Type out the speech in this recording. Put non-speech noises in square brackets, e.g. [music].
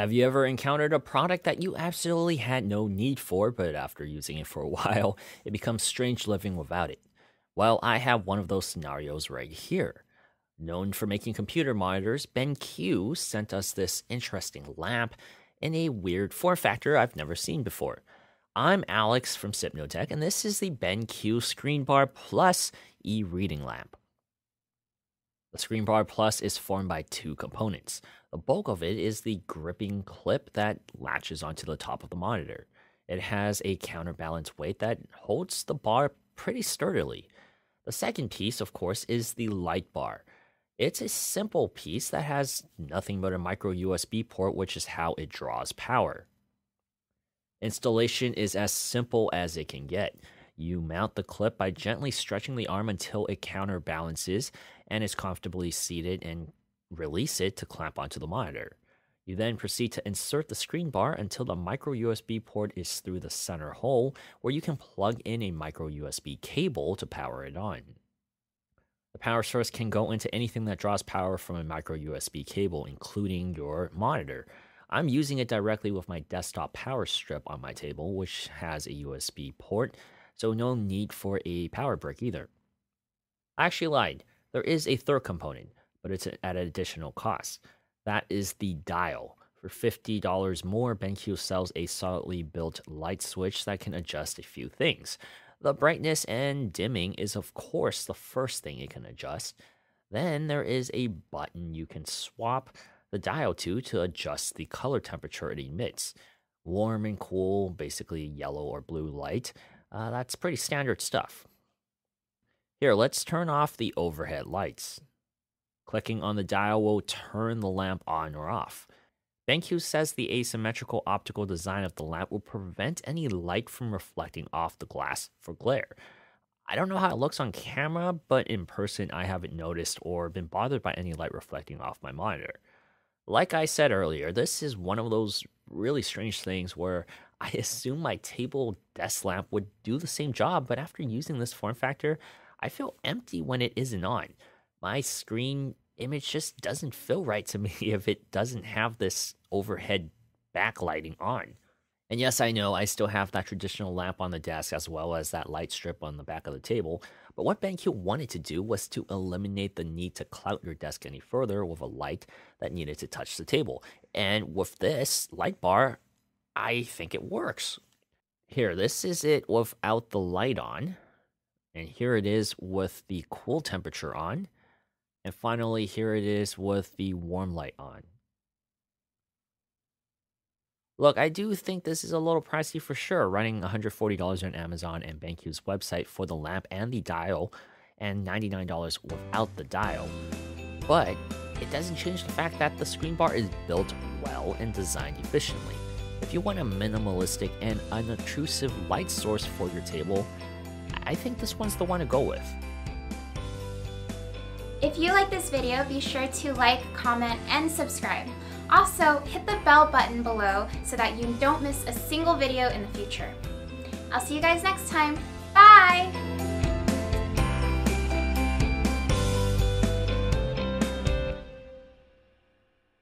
Have you ever encountered a product that you absolutely had no need for, but after using it for a [laughs] while, it becomes strange living without it? Well, I have one of those scenarios right here. Known for making computer monitors, BenQ sent us this interesting lamp in a weird form factor I've never seen before. I'm Alex from Sypnotech, and this is the BenQ ScreenBar Plus e reading lamp. The ScreenBar Plus is formed by two components. The bulk of it is the gripping clip that latches onto the top of the monitor. It has a counterbalance weight that holds the bar pretty sturdily. The second piece, of course, is the light bar. It's a simple piece that has nothing but a micro USB port, which is how it draws power. Installation is as simple as it can get. You mount the clip by gently stretching the arm until it counterbalances and is comfortably seated and release it to clamp onto the monitor. You then proceed to insert the screen bar until the micro USB port is through the center hole, where you can plug in a micro USB cable to power it on. The power source can go into anything that draws power from a micro USB cable, including your monitor. I'm using it directly with my desktop power strip on my table, which has a USB port so no need for a power brick either. I actually lied. There is a third component, but it's at an additional cost. That is the dial. For $50 more, BenQ sells a solidly built light switch that can adjust a few things. The brightness and dimming is, of course, the first thing it can adjust. Then there is a button you can swap the dial to to adjust the color temperature it emits. Warm and cool, basically yellow or blue light. Uh, that's pretty standard stuff. Here, let's turn off the overhead lights. Clicking on the dial will turn the lamp on or off. BenQ says the asymmetrical optical design of the lamp will prevent any light from reflecting off the glass for glare. I don't know how it looks on camera, but in person I haven't noticed or been bothered by any light reflecting off my monitor. Like I said earlier, this is one of those really strange things where I assume my table desk lamp would do the same job, but after using this form factor, I feel empty when it isn't on. My screen image just doesn't feel right to [laughs] me if it doesn't have this overhead backlighting on. And yes, I know I still have that traditional lamp on the desk as well as that light strip on the back of the table, but what BenQ wanted to do was to eliminate the need to clout your desk any further with a light that needed to touch the table. And with this light bar, I think it works. Here, this is it without the light on. And here it is with the cool temperature on. And finally, here it is with the warm light on. Look, I do think this is a little pricey for sure, running $140 on Amazon and BenQ's website for the lamp and the dial, and $99 without the dial. But it doesn't change the fact that the screen bar is built well and designed efficiently. If you want a minimalistic and unobtrusive light source for your table, I think this one's the one to go with. If you like this video, be sure to like, comment, and subscribe. Also, hit the bell button below so that you don't miss a single video in the future. I'll see you guys next time. Bye!